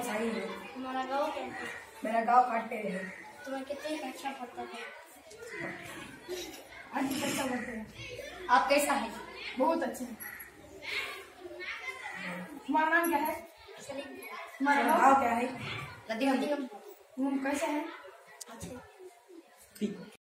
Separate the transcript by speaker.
Speaker 1: सही है।
Speaker 2: तुम्हारा गाँव क्या है?
Speaker 1: मेरा गाँव काटे है।
Speaker 2: तुम्हें कितनी कक्षा अच्छा पढ़ता है?
Speaker 1: आज कक्षा अच्छा पढ़ते हैं।
Speaker 2: आप कैसा है?
Speaker 1: बहुत अच्छे हैं। तुम्हारा नाम क्या है?
Speaker 2: सलीम।
Speaker 1: तुम्हारा गाँव क्या है?
Speaker 2: लद्दी हम
Speaker 1: तुम कैसे हैं?
Speaker 2: अच्छे।
Speaker 3: ठीक।